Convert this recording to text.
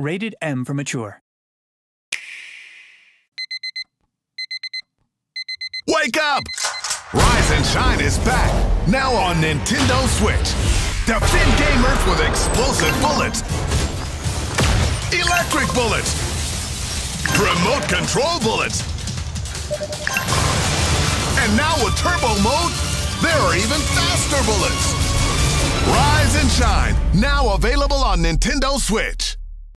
Rated M for mature. Wake up! Rise and Shine is back, now on Nintendo Switch. Defend gamers with explosive bullets, electric bullets, remote control bullets, and now with turbo mode, there are even faster bullets. Rise and Shine, now available on Nintendo Switch.